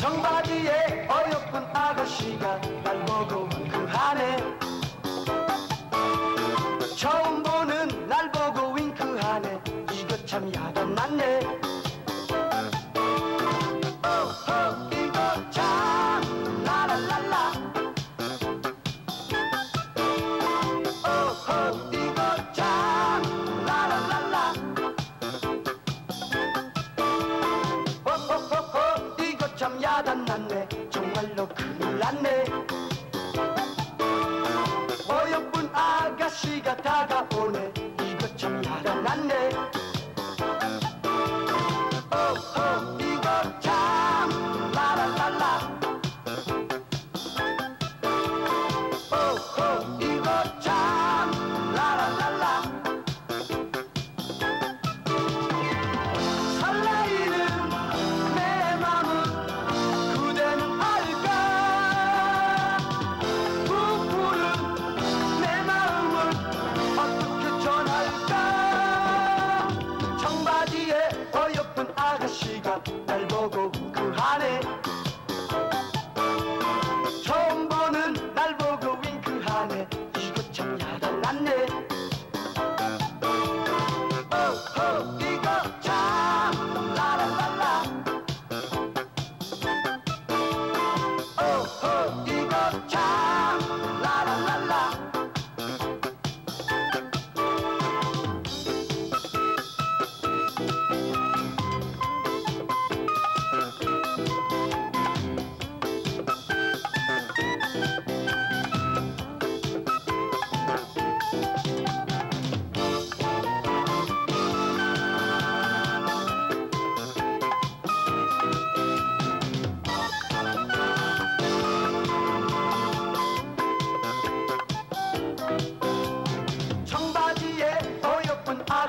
청바지에 어여쁜 아가씨가 날 보고 윙크하네 그 처음 보는 날 보고 윙크하네 이거 참 야단 났네. dal bogo, curale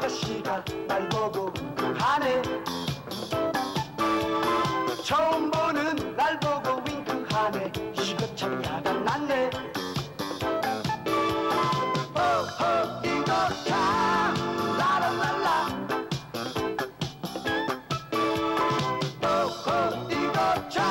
아저씨가 날 보고 하네. 처음 보는 날 보고 윙크하네. 이거 참 야단 Chop!